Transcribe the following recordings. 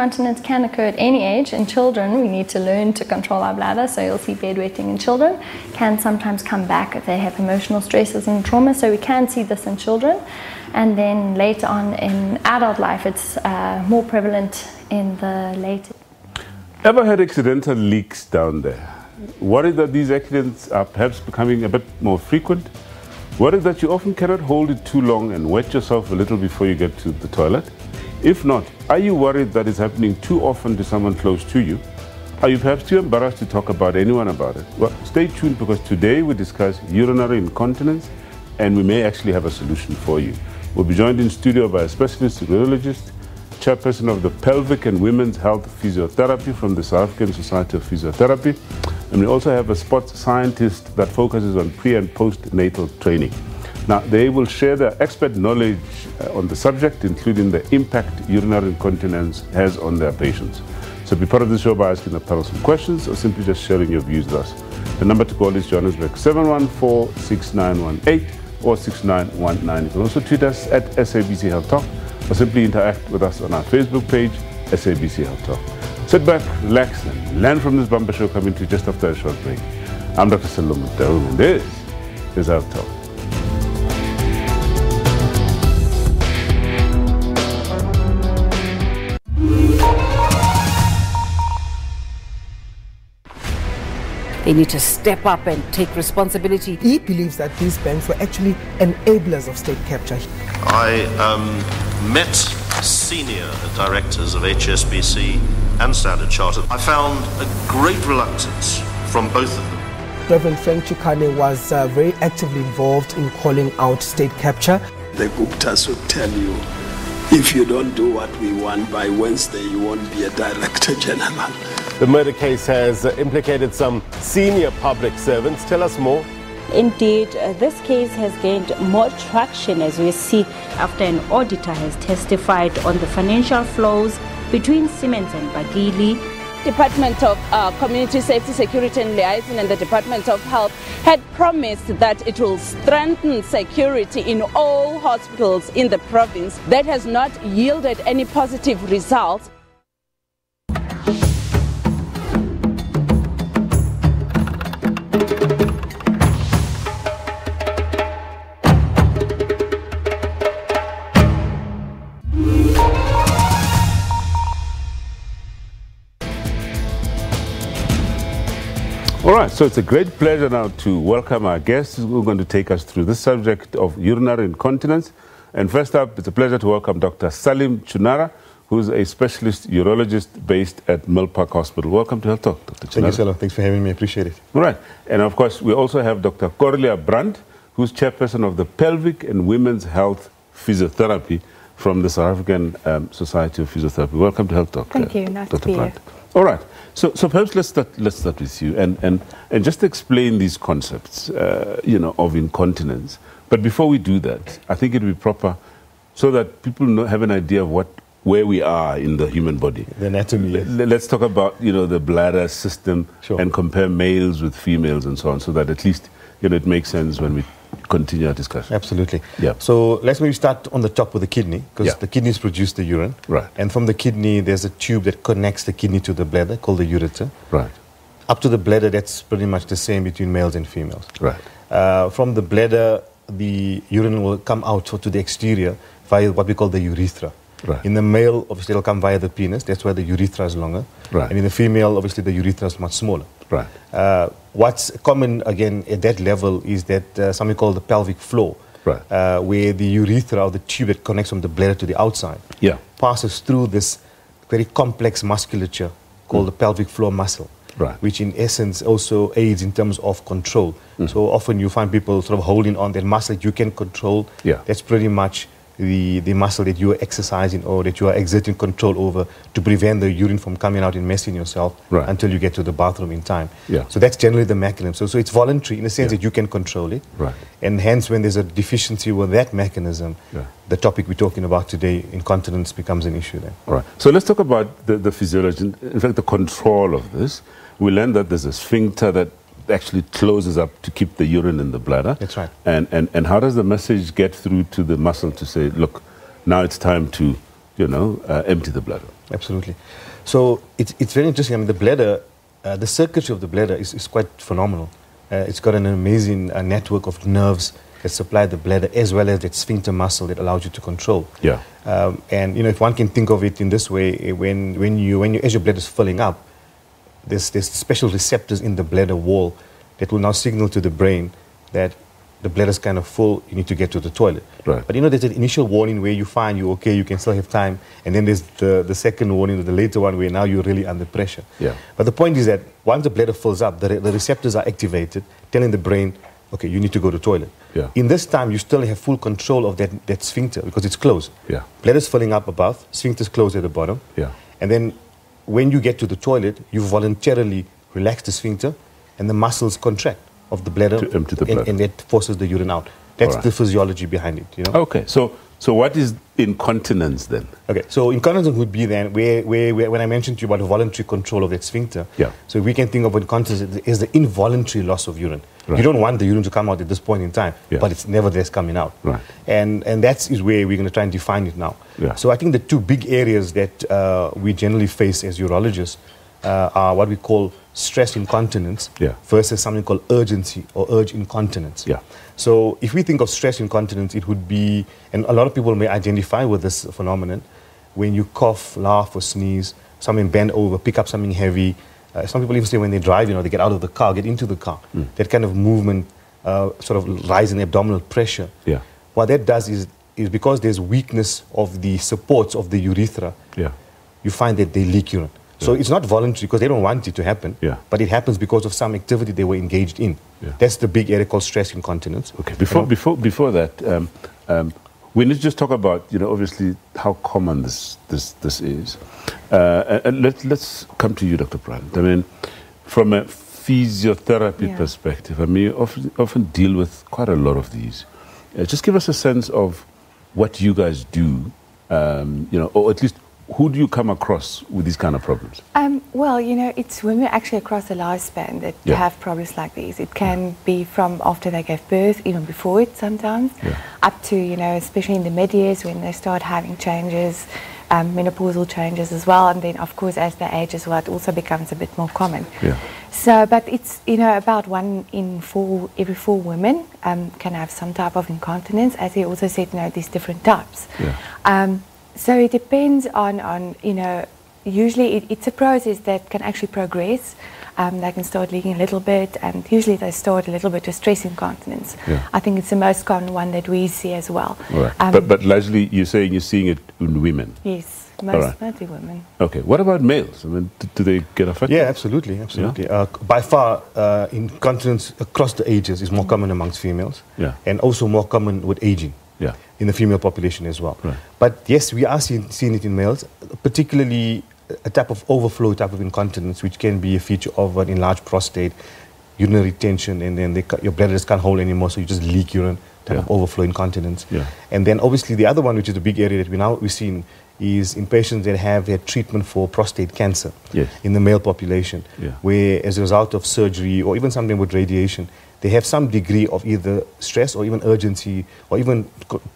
incontinence can occur at any age. In children, we need to learn to control our bladder, so you'll see bedwetting in children can sometimes come back if they have emotional stresses and trauma, so we can see this in children. And then later on in adult life, it's uh, more prevalent in the later. Ever had accidental leaks down there? Worried that these accidents are perhaps becoming a bit more frequent? Worried that you often cannot hold it too long and wet yourself a little before you get to the toilet? If not, are you worried that it's happening too often to someone close to you? Are you perhaps too embarrassed to talk about anyone about it? Well, stay tuned because today we discuss urinary incontinence and we may actually have a solution for you. We'll be joined in studio by a specialist urologist, chairperson of the Pelvic and Women's Health Physiotherapy from the South African Society of Physiotherapy, and we also have a sports scientist that focuses on pre and postnatal training. Now, they will share their expert knowledge uh, on the subject, including the impact urinary incontinence has on their patients. So be part of the show by asking the panel some questions or simply just sharing your views with us. The number to call is Johannesburg 714-6918 or 6919. You can also tweet us at SABC Health Talk or simply interact with us on our Facebook page, SABC Health Talk. Sit back, relax, and learn from this bumper show coming to you just after a short break. I'm Dr. Salome Daum, and this is Health Talk. They need to step up and take responsibility. He believes that these banks were actually enablers of state capture. I um, met senior directors of HSBC and Standard Chartered. I found a great reluctance from both of them. Reverend Frank Chikane was uh, very actively involved in calling out state capture. The Guptas would tell you if you don't do what we want by Wednesday, you won't be a director general. The murder case has implicated some senior public servants. Tell us more. Indeed, uh, this case has gained more traction as we see after an auditor has testified on the financial flows between Siemens and Bagili. Department of uh, Community Safety, Security and Liaison and the Department of Health had promised that it will strengthen security in all hospitals in the province. That has not yielded any positive results. All right, so it's a great pleasure now to welcome our guests who are going to take us through this subject of urinary incontinence. And first up, it's a pleasure to welcome Dr. Salim Chunara, who's a specialist urologist based at Milpark Hospital. Welcome to Health Talk, Dr. Chunara. Thank you, Salo. Thanks for having me. I appreciate it. All right. And of course, we also have Dr. Corlia Brandt, who's chairperson of the Pelvic and Women's Health Physiotherapy from the South African um, Society of Physiotherapy. Welcome to Health Talk. Thank you. Nice Dr. to be Brandt. here. All right. So, so perhaps let's start, let's start with you and, and, and just explain these concepts, uh, you know, of incontinence. But before we do that, I think it would be proper so that people know, have an idea of what, where we are in the human body. The anatomy, yes. L- Let's talk about, you know, the bladder system Sure. and compare males with females and so on, so that at least, you know, it makes sense when we continue our discussion. Absolutely. Yeah. So let's maybe start on the top with the kidney, because Yeah. the kidneys produce the urine. Right. And from the kidney, there's a tube that connects the kidney to the bladder called the ureter. Right, Up to the bladder, that's pretty much the same between males and females. right, Uh, from the bladder, the urine will come out to the exterior via what we call the urethra. Right. In the male, obviously, it'll come via the penis. That's why the urethra is longer. Right. And in the female, obviously, the urethra is much smaller. Right. Uh, what's common again at that level is that uh, something called the pelvic floor, Right. uh, where the urethra or the tube that connects from the bladder to the outside Yeah. passes through this very complex musculature called the pelvic floor muscle. Right. which in essence also aids in terms of control. Hmm. So often you find people sort of holding on that muscle that you can control. Yeah. That's pretty much the, the muscle that you are exercising or that you are exerting control over to prevent the urine from coming out and messing yourself Right. until you get to the bathroom in time. Yeah. So that's generally the mechanism. So, so it's voluntary in the sense Yeah. that you can control it. Right. And hence, when there's a deficiency with that mechanism, Yeah. the topic we're talking about today, incontinence, becomes an issue then. All right. So let's talk about the, the physiology, in fact, the control of this. We learned that there's a sphincter that actually closes up to keep the urine in the bladder. That's right. And, and, and how does the message get through to the muscle to say, look, now it's time to, you know, uh, empty the bladder? absolutely. So it's, it's very interesting. I mean, the bladder, uh, the circuitry of the bladder is, is quite phenomenal. Uh, it's got an amazing uh, network of nerves that supply the bladder as well as that sphincter muscle that allows you to control. Yeah. Um, and you know, if one can think of it in this way, eh, when, when you, when you, as your bladder is filling up, there's, there's special receptors in the bladder wall that will now signal to the brain that the bladder's kind of full, you need to get to the toilet. Right. But you know, there's an initial warning where you find you're okay, you can still have time, and then there's the, the second warning, the later one where now you're really under pressure. Yeah. But the point is that once the bladder fills up, the, re- the receptors are activated, telling the brain, okay, you need to go to the toilet. Yeah. In this time, you still have full control of that, that sphincter because it's closed. Yeah. Bladder's filling up above, sphincter's closed at the bottom. Yeah. And then when you get to the toilet, you voluntarily relax the sphincter and the muscles contract of the bladder. To um, empty the and, and that forces the urine out. That's Alright. the physiology behind it, you know? Okay, so so what is incontinence then? Okay, so incontinence would be then where, where, where when I mentioned to you about voluntary control of that sphincter. Yeah. So we can think of incontinence as the involuntary loss of urine. Right. You don't want the urine to come out at this point in time, Yeah. but it's nevertheless coming out. Right. And and that's where we're going to try and define it now. Yeah. So I think the two big areas that uh, we generally face as urologists uh, are what we call stress incontinence Yeah. versus something called urgency or urge incontinence. Yeah. So if we think of stress incontinence, it would be, and a lot of people may identify with this phenomenon, when you cough, laugh, or sneeze, something bend over, pick up something heavy. Uh, some people even say when they drive, you know, they get out of the car, get into the car. That kind of movement, uh, sort of rise in abdominal pressure. Yeah. What that does is, is because there's weakness of the supports of the urethra, Yeah. you find that they leak urine. So it's not voluntary because they don't want it to happen, Yeah. but it happens because of some activity they were engaged in. Yeah. That's the big area called stress incontinence. Okay, before, before, before that, um, um, we need to just talk about, you know, obviously how common this, this, this is. Uh, and- and let, let's come to you, Dr. Brandt. I mean, from a physiotherapy Yeah. perspective, I mean, you often, often deal with quite a lot of these. Uh, just give us a sense of what you guys do, um, you know, or at least who do you come across with these kind of problems? Um, well, you know, it's women actually across the lifespan that Yeah. have problems like these. It can be from after they gave birth, even before it sometimes, Yeah. up to, you know, especially in the mid years when they start having changes, um, menopausal changes as well. And then, of course, as they age as well, it also becomes a bit more common. Yeah. So, but it's, you know, about one in four, every four women um, can have some type of incontinence. As he also said, you know, these different types. Yeah. So it depends on, on you know, usually it, it's a process that can actually progress. Um, they can start leaking a little bit, and usually they start a little bit with stress incontinence. Yeah. I think it's the most common one that we see as well. All right. Um, but, but largely you're saying you're seeing it in women. yes, All most right. mostly women. Okay. What about males? I mean, do, do they get affected? Yeah, absolutely, absolutely. Uh, by far, uh, incontinence across the ages is more common amongst females, Yeah. and also more common with aging Yeah. in the female population as well. Right. But yes, we are seeing, seeing it in males, particularly a type of overflow type of incontinence, which can be a feature of an enlarged prostate, urinary retention, and then they, your bladder just can't hold anymore, so you just leak urine, type Yeah. of overflow incontinence. Yeah. And then obviously the other one, which is a big area that we now we're seeing, is in patients that have had treatment for prostate cancer Yes. in the male population, Yeah. where as a result of surgery or even something with radiation, they have some degree of either stress or even urgency or even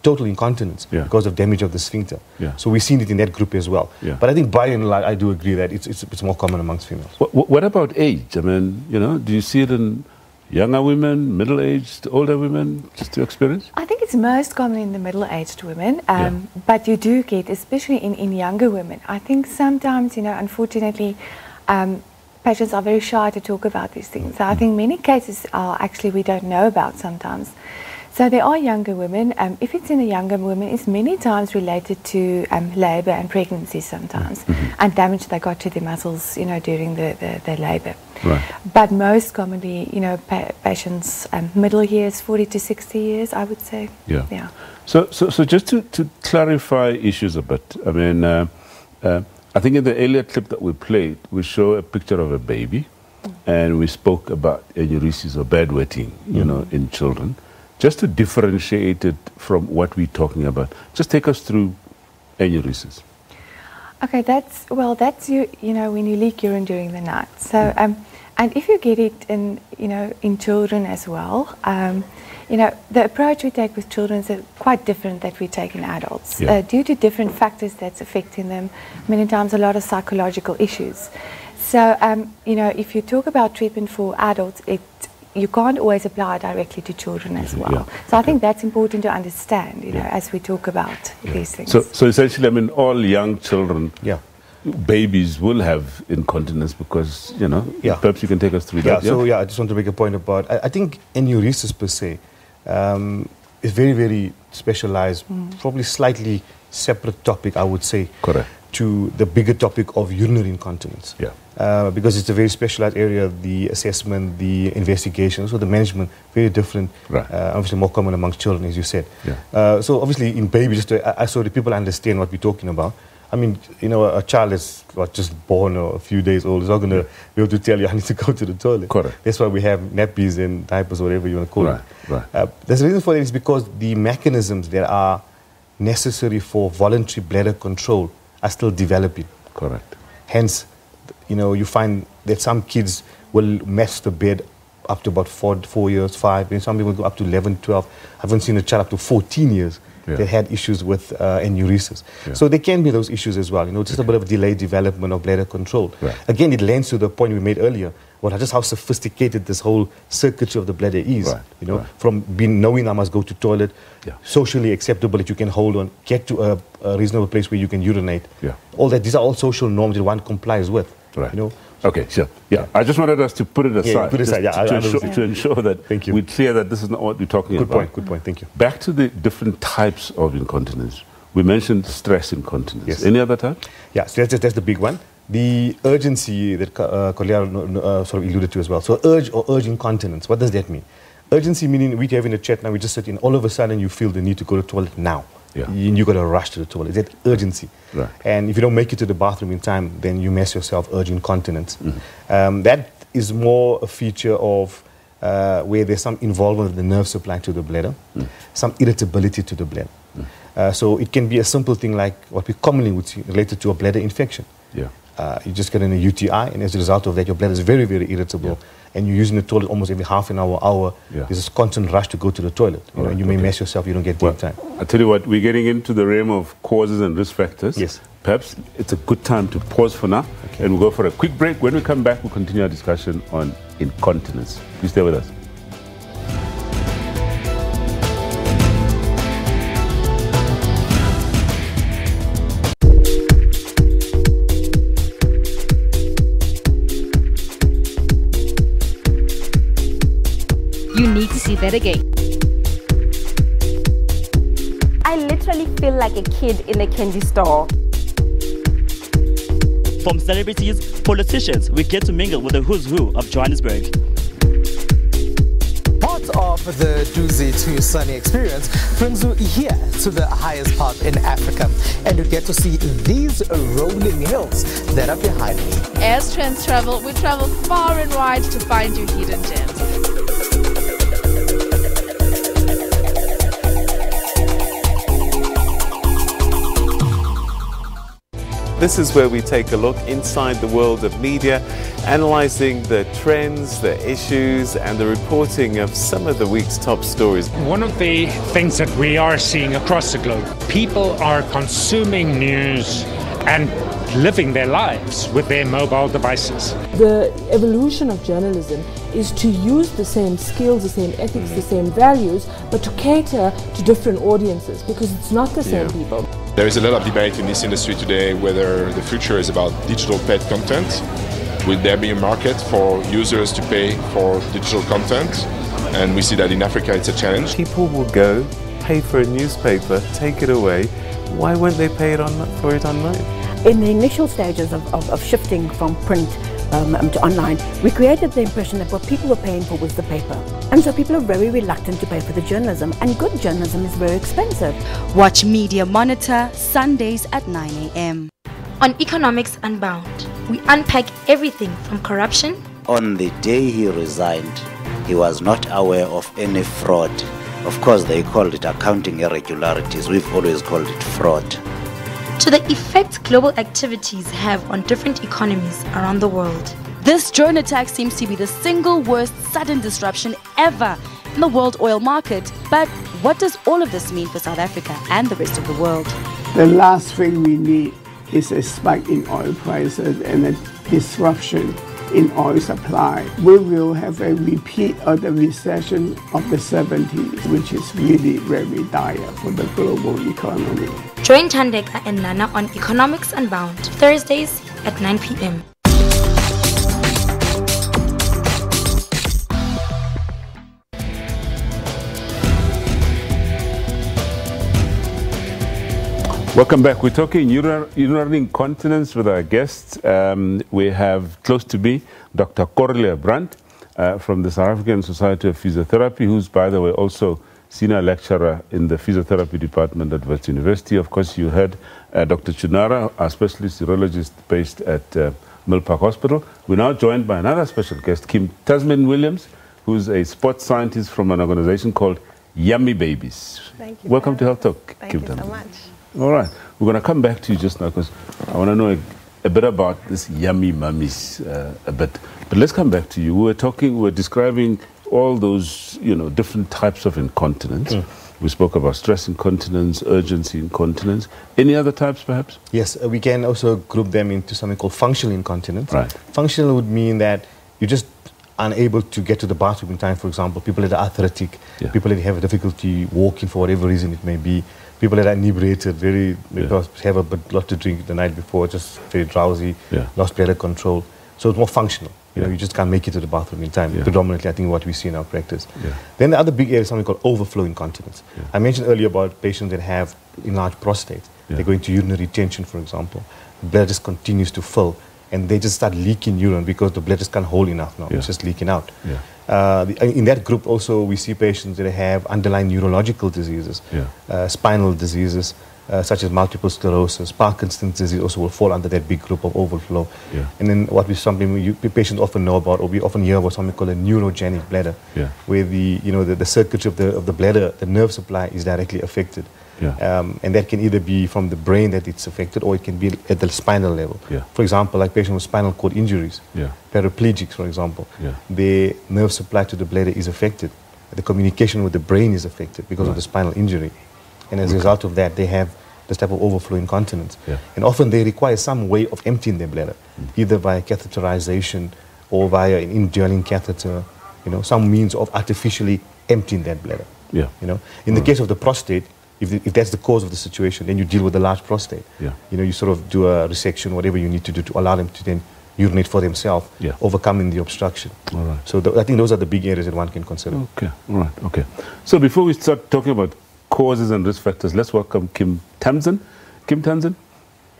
total incontinence Yeah. because of damage of the sphincter. Yeah. So we've seen it in that group as well. Yeah. But I think by and large, I do agree that it's, it's, it's more common amongst females. What, what about age? I mean, you know, do you see it in younger women, middle-aged, older women? Just your experience? I think it's most common in the middle-aged women, um, but you do get, especially in, in younger women. I think sometimes, you know, unfortunately, um, patients are very shy to talk about these things. So I think many cases are actually we don't know about sometimes. So there are younger women. Um, if it's in a younger woman, it's many times related to um, labour and pregnancy sometimes, and damage they got to the muscles, you know, during the, the, the labour. Right. But most commonly, you know, pa- patients um, middle years, 40 to 60 years, I would say. Yeah. Yeah. So, so, so just to, to clarify issues a bit, I mean, uh, uh, I think in the earlier clip that we played, we show a picture of a baby, and we spoke about enuresis or bedwetting, you know, in children. Just to differentiate it from what we're talking about, just take us through enuresis. Okay, that's well, that's you. You know, when you leak urine during the night. So, um, And if you get it in, you know, in children as well, um, you know, the approach we take with children is quite different that we take in adults Yeah. uh, due to different factors that's affecting them. Many times, a lot of psychological issues. So, um, you know, if you talk about treatment for adults, it you can't always apply directly to children as well. Yeah. So I think that's important to understand, you know, Yeah. as we talk about these things. So, so essentially, I mean, all young children, yeah. babies will have incontinence because, you know, Yeah. perhaps you can take us through Yeah, that. so yeah, I just want to make a point about. I, I think enuresis per se um, is very, very specialized, Mm. probably slightly separate topic, I would say. Correct. To the bigger topic of urinary incontinence. Yeah. Uh, because it's a very specialized area, the assessment, the investigation, so the management, very different. Right. Uh, obviously more common amongst children, as you said. Yeah. Uh, so obviously in babies, just to, I, so the people understand what we're talking about. I mean, you know, a child is what, just born or a few days old is not going to be able to tell you I need to go to the toilet. Correct. That's why we have nappies and diapers, whatever you want to call Right, it. right. Uh, there's a reason for that is because the mechanisms that are necessary for voluntary bladder control are still developing. Correct. Hence, you know, you find that some kids will mess the bed up to about four, four years, five, and some people go up to 11, 12. I haven't seen a child up to 14 years Yeah. that had issues with uh, enuresis. Yeah. So there can be those issues as well. You know, just a bit of delayed development of bladder control. Right. Again, it lends to the point we made earlier. Well, just how sophisticated this whole circuitry of the bladder is. Right, You know, right. from being knowing I must go to toilet, Yeah. socially acceptable that you can hold on, get to a, a reasonable place where you can urinate. Yeah. All that. These are all social norms that one complies with. Right. You know. Okay, sure. Yeah, I just wanted us to put it aside. Yeah, put it aside, yeah, to, I- I ensure, to ensure that Thank you. we're clear that this is not what we're talking Good about. Good point. Good point. Thank you. Back to the different types of incontinence. We mentioned stress incontinence. Yes. Any other type? Yeah, so that's, that's the big one. The urgency that uh, Corlia uh, sort of alluded to as well. So urge or urge incontinence, what does that mean? Urgency meaning we're having a chat now, we just sit in, all of a sudden you feel the need to go to the toilet now. Yeah. You, you got to rush to the toilet. It's that urgency. Right. And if you don't make it to the bathroom in time, then you mess yourself, urgent incontinence. Mm-hmm. Um, that is more a feature of uh, where there's some involvement of the nerve supply to the bladder, Mm. some irritability to the bladder. Uh, so it can be a simple thing like what we commonly would see related to a bladder infection. Yeah. Uh, you just get in a UTI, and as a result of that, your bladder is very, very irritable, and you're using the toilet almost every half an hour, hour. Yeah. There's this constant rush to go to the toilet. You know, Alright, and you may okay. mess yourself. You don't get Well, time. I tell you what, we're getting into the realm of causes and risk factors. Yes. Perhaps it's a good time to pause for now, and we'll go for a quick break. When we come back, we'll continue our discussion on incontinence. Please stay with us. See that again. I literally feel like a kid in a candy store. From celebrities, politicians, we get to mingle with the who's who of Johannesburg. Part of the Doozy to Sunny experience brings you here to the highest part in Africa, and you get to see these rolling hills that are behind me. As Trends Travel, we travel far and wide to find your hidden gems. This is where we take a look inside the world of media, analysing the trends, the issues, and the reporting of some of the week's top stories. One of the things that we are seeing across the globe, people are consuming news and living their lives with their mobile devices. The evolution of journalism is to use the same skills, the same ethics, the mm-hmm. same values, but to cater to different audiences because it's not the same Yeah. people. There is a lot of debate in this industry today whether the future is about digital pet content. Will there be a market for users to pay for digital content? And we see that in Africa it's a challenge. People will go, pay for a newspaper, take it away. Why won't they pay it on, for it online? In the initial stages of, of, of shifting from print um, um, to online, we created the impression that what people were paying for was the paper. And so people are very reluctant to pay for the journalism, and good journalism is very expensive. Watch Media Monitor Sundays at 9 a.m. On Economics Unbound, we unpack everything from corruption On the day he resigned, he was not aware of any fraud. Of course, they called it accounting irregularities. We've always called it fraud. To the effect global activities have on different economies around the world. This drone attack seems to be the single worst sudden disruption ever in the world oil market. But what does all of this mean for South Africa and the rest of the world? The last thing we need is a spike in oil prices and a disruption in oil supply. We will have a repeat of the recession of the 70s, which is really very dire for the global economy. Join Tandeka and Nana on Economics Unbound, Thursdays at 9 p.m. Welcome back. We're talking urinary, urinary incontinence with our guests. Um, we have close to me Dr. Corlia Brandt uh, from the South African Society of Physiotherapy, who's, by the way, also senior lecturer in the physiotherapy department at Wits University. Of course, you heard uh, Dr. Chunara, our specialist urologist based at uh, Milpark Hospital. We're now joined by another special guest, Kim Tasman Williams, who's a sports scientist from an organization called Yummy Mummies. Thank you. Welcome to Health Talk, Thank Kim you so Tasman. much. All right. We're going to come back to you just now because I want to know a, a bit about this yummy mummies uh, a bit. But let's come back to you. We were talking, we were describing all those, you know, different types of incontinence. We spoke about stress incontinence, urgency incontinence. Any other types, perhaps? Yes, uh, we can also group them into something called functional incontinence. Right. Functional would mean that you're just unable to get to the bathroom in time, for example, people that are arthritic, Yeah. people that have difficulty walking for whatever reason it may be, people that are inebriated, very, because have a bit, lot to drink the night before, just very drowsy, Yeah. lost bladder control. So it's more functional. You know, you just can't make it to the bathroom in time. Yeah. Predominantly, I think what we see in our practice. Yeah. Then the other big area is something called overflow incontinence. I mentioned earlier about patients that have enlarged prostate. Yeah. They go into urinary retention, for example. The bladder just continues to fill, and they just start leaking urine because the bladder just can't hold enough now. Yeah. It's just leaking out. Yeah. Uh, in that group, also, we see patients that have underlying neurological diseases, Yeah. uh, spinal diseases, uh, such as multiple sclerosis, Parkinson's disease also will fall under that big group of overflow. Yeah. And then what we something we, patients often know about, or we often hear about something called a neurogenic bladder, Yeah. where the you know the, the circuitry of the of the bladder, the nerve supply is directly affected. Yeah. Um, and that can either be from the brain that it's affected, or it can be at the spinal level. Yeah. For example, like patients with spinal cord injuries, Yeah. paraplegics, for example, Yeah. the nerve supply to the bladder is affected. The communication with the brain is affected because of the spinal injury. And as a result of that, they have this type of overflow incontinence. Yeah. And often they require some way of emptying their bladder, either via catheterization or via an indwelling catheter, you know, some means of artificially emptying that bladder. Yeah. You know, in the case of the prostate, if, the, if that's the cause of the situation, then you deal with the large prostate. Yeah. You know, you sort of do a resection, whatever you need to do to allow them to then urinate for themselves, Yeah. overcoming the obstruction. All right. So th- I think those are the big areas that one can consider. Okay, all right, okay. So before we start talking about causes and risk factors, let's welcome Kim Tamsin. Kim Tamsin,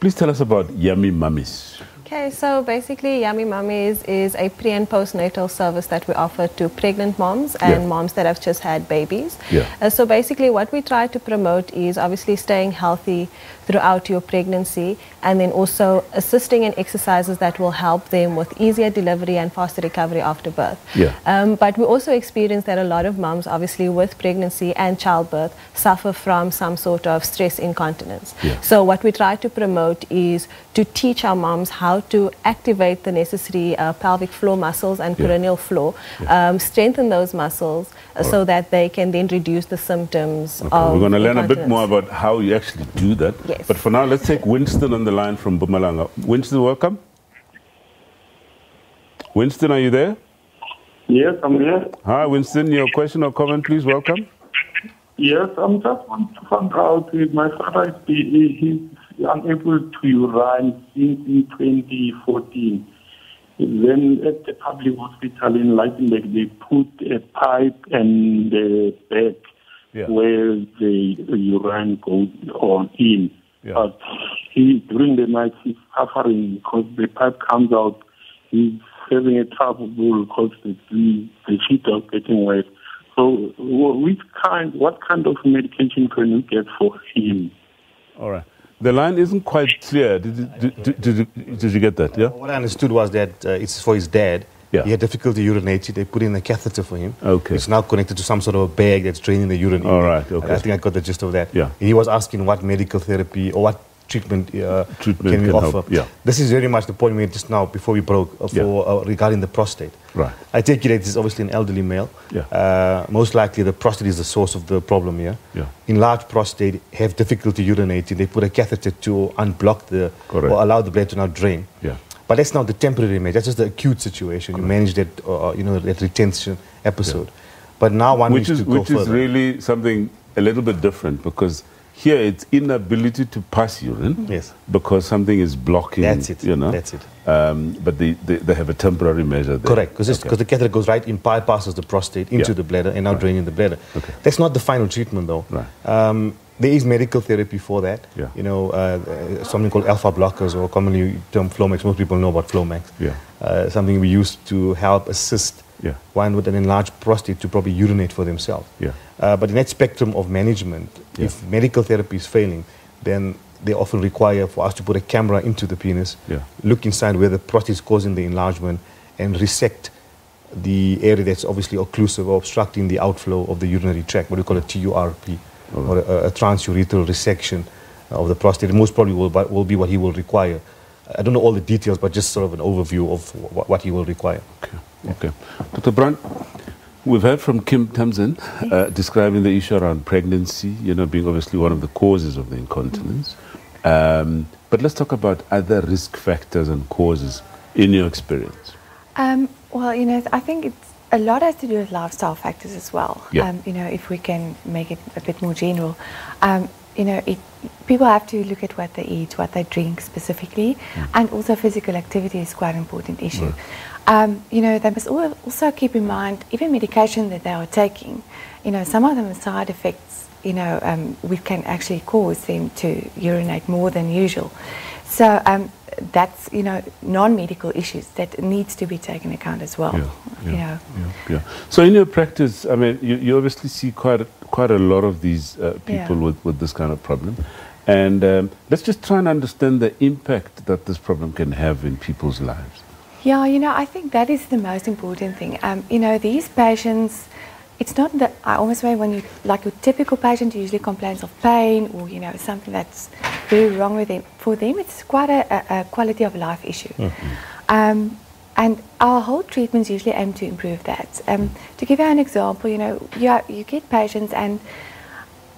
please tell us about Yummy Mummies. Okay, so basically, Yummy Mummies is a pre and postnatal service that we offer to pregnant moms and Yeah. moms that have just had babies. Yeah. Uh, so basically, what we try to promote is obviously staying healthy throughout your pregnancy and then also assisting in exercises that will help them with easier delivery and faster recovery after birth. Yeah. Um, but we also experience that a lot of moms, obviously with pregnancy and childbirth, suffer from some sort of stress incontinence. Yeah. So what we try to promote is to teach our moms how to activate the necessary uh, pelvic floor muscles and Yeah. perineal floor, um, strengthen those muscles uh, so that they can then reduce the symptoms Okay, of we're going to learn a bit more about how you actually do that. Yes. But for now, let's take Winston on the line from Mpumalanga. Winston, welcome. Winston, are you there? Yes, I'm here. Hi, Winston. Your question or comment, please. Welcome. Yes, I'm just want to find out if my father is he- he's unable to urine since in 2014. Then at the public hospital in Lydenburg, they put a pipe and the bag Yeah. where the urine goes on in. Yeah. But he during the night he's suffering because the pipe comes out. He's having a trouble because the the sheet is getting wet. So, wh- which kind, what kind of medication can you get for him? All right. The line isn't quite clear. Did, you- did, did, did, you- did you get that? Yeah? What I understood was that uh, it's for his dad. Yeah. He had difficulty urinating. They put in a catheter for him. Okay. It's now connected to some sort of a bag that's draining the urine. All right. All there. right, okay. I think I got the gist of that. Yeah. And he was asking what medical therapy or what treatment, uh, Treatment can we can offer? help, yeah. This is very much the point we made just now before we broke uh, for, uh, regarding the prostate. Right. I take it that this is obviously an elderly male. Yeah. Uh, most likely the prostate is the source of the problem here. Yeah. Enlarged prostate have difficulty urinating. They put a catheter to unblock the Correct. or allow the blood to now drain. Yeah. But that's not the temporary measure. That's just the acute situation. You manage that, uh, you know, that retention episode. But now one which needs is to go which is further. really something a little bit different because here it's inability to pass urine yes because something is blocking That's it, you know that's it. um, but they, they, they have a temporary measure there. Correct, because Okay. the catheter goes right in, bypasses the prostate into Yeah. the bladder and now Right. draining the bladder. Okay. That's not the final treatment, though. Right. Um, there is medical therapy for that. Yeah. You know, uh, uh, something called alpha blockers, or commonly termed Flomax. Most people know about Flomax. Yeah. Uh, something we use to help assist Yeah. one with an enlarged prostate to probably urinate for themselves. Yeah. Uh, but in that spectrum of management, Yeah. if medical therapy is failing, then they often require for us to put a camera into the penis, Yeah. look inside where the prostate is causing the enlargement, and resect the area that's obviously occlusive or obstructing the outflow of the urinary tract, what we call a TURP, or a, a transurethral resection of the prostate. Most probably will, will be what he will require. I don't know all the details, but just sort of an overview of wh- what he will require. Okay. Okay. Dr. Brandt, we've heard from Kim Tamsin uh, describing the issue around pregnancy, you know, being obviously one of the causes of the incontinence. Um, but let's talk about other risk factors and causes in your experience. Um, well, you know, I think it's a lot has to do with lifestyle factors as well. Yeah. Um, you know, if we can make it a bit more general, um, you know, it, people have to look at what they eat, what they drink specifically, and also physical activity is quite an important issue. Um, you know, they must also keep in mind even medication that they are taking. You know, some of them have side effects. You know, um, which can actually cause them to urinate more than usual. So um, that's you know non-medical issues that needs to be taken account as well. You know. Yeah, yeah. So in your practice, I mean, you, you obviously see quite a, quite a lot of these uh, people Yeah. with, with this kind of problem. And um, let's just try and understand the impact that this problem can have in people's lives. Yeah, you know, I think that is the most important thing. Um, you know, these patients, it's not that I almost say when you like your typical patient usually complains of pain or you know something that's very wrong with them. For them, it's quite a, a, quality of life issue. Um, and our whole treatments usually aim to improve that. Um, to give you an example, you know, you, are, you get patients and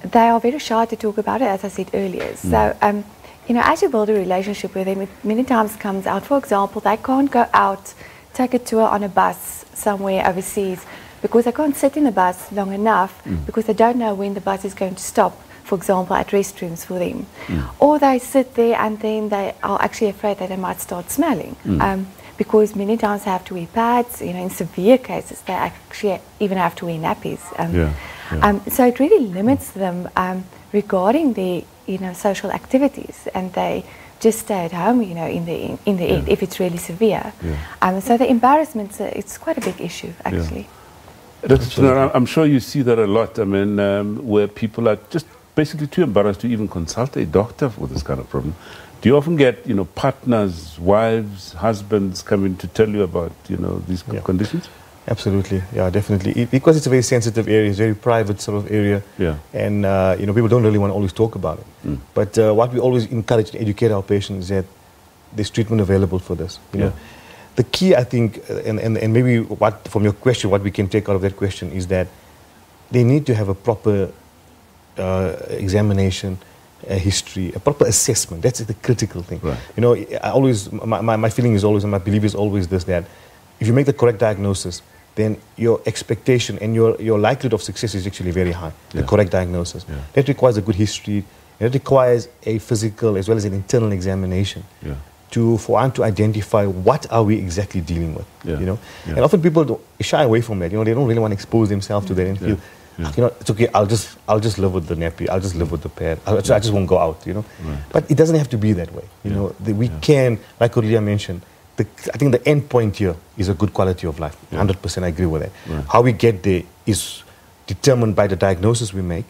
they are very shy to talk about it, as I said earlier. So, um, you know, as you build a relationship with them, it many times comes out. For example, they can't go out, take a tour on a bus somewhere overseas because they can't sit in the bus long enough because they don't know when the bus is going to stop. For example, at restrooms for them, or they sit there and then they are actually afraid that they might start smelling. Mm. Um, because many times they have to wear pads. You know, in severe cases, they actually even have to wear nappies. Um, Yeah, Um, so it really limits them um, regarding their, you know, social activities, and they just stay at home. You know, in the in the end, if it's really severe. Yeah. Um, so the embarrassment, uh, it's quite a big issue actually. Dr. Chunara, I'm- I'm sure you see that a lot. I mean, um, where people are just basically too embarrassed to even consult a doctor for this kind of problem. Do you often get, you know, partners, wives, husbands coming to tell you about, you know, these conditions? Absolutely, yeah, definitely. It- because it's a very sensitive area, it's a very private sort of area, Yeah. and uh, you know people don't really want to always talk about it. Mm. But uh, what we always encourage and educate our patients is that there's treatment available for this. You know, Yeah. The key I think, uh, and, and and maybe what from your question, what we can take out of that question is that they need to have a proper uh, examination, a history, a proper assessment. That's the critical thing. Right. You know, I always my, my, my feeling is always, and my belief is always this that if you make the correct diagnosis, then your expectation and your, your likelihood of success is actually very high. The correct diagnosis. Yeah. That requires a good history. It requires a physical as well as an internal examination Yeah. To for one to identify what are we exactly dealing with. Yeah. You know, Yeah. and often people don't, shy away from that. You know, they don't really want to expose themselves to that and feel. Yeah. Ah, you know, it's okay. I'll just, I'll just live with the nappy. I'll just live with the pad. I'll, I just won't go out. You know, Right. but it doesn't have to be that way. You know, the, we can, like Corlia mentioned, the, I think the end point here is a good quality of life. Hundred percent, I agree with that. Right. How we get there is determined by the diagnosis we make,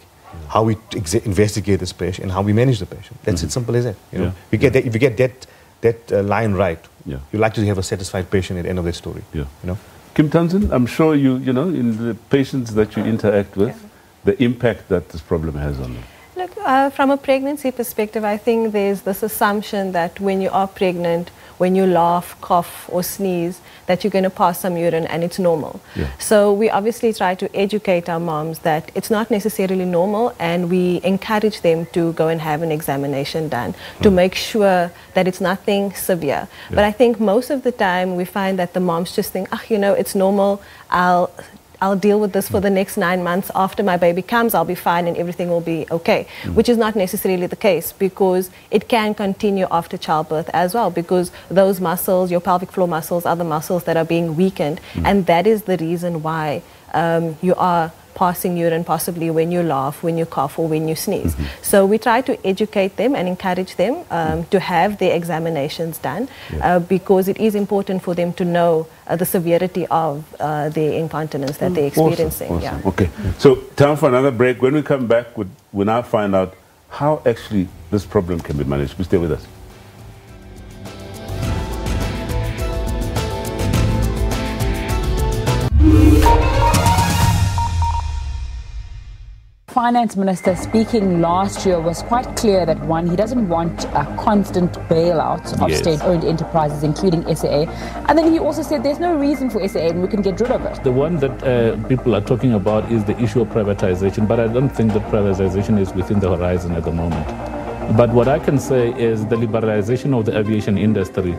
how we investigate this patient, and how we manage the patient. That's mm-hmm. it, simple as that. You know, we get that, if you get that that uh, line right, Yeah. you like to have a satisfied patient at the end of the story. Yeah. You know. Kim Townsend, I'm sure you, you know, in the patients that you interact with, the impact that this problem has on them. Look, uh, from a pregnancy perspective, I think there's this assumption that when you are pregnant, when you laugh, cough, or sneeze, that you're going to pass some urine and it's normal. Yeah. So we obviously try to educate our moms that it's not necessarily normal, and we encourage them to go and have an examination done to make sure that it's nothing severe. But I think most of the time we find that the moms just think, ah, you know, it's normal. I'll I'll deal with this for the next nine months. After my baby comes, I'll be fine and everything will be okay. Which is not necessarily the case because it can continue after childbirth as well because those muscles, your pelvic floor muscles, are the muscles that are being weakened. And that is the reason why um, you are passing urine possibly when you laugh, when you cough, or when you sneeze. So we try to educate them and encourage them um, to have their examinations done uh, because it is important for them to know uh, the severity of uh, the incontinence that they're experiencing. Awesome, Yeah. Okay. So, time for another break. When we come back, we we now find out how actually this problem can be managed. Please stay with us. Finance Minister speaking last year was quite clear that one, he doesn't want a constant bailout of Yes. state owned enterprises, including SAA. And then he also said there's no reason for SAA and we can get rid of it. The one that uh, people are talking about is the issue of privatization, but I don't think that privatization is within the horizon at the moment. But what I can say is the liberalization of the aviation industry